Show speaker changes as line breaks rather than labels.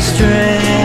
strength.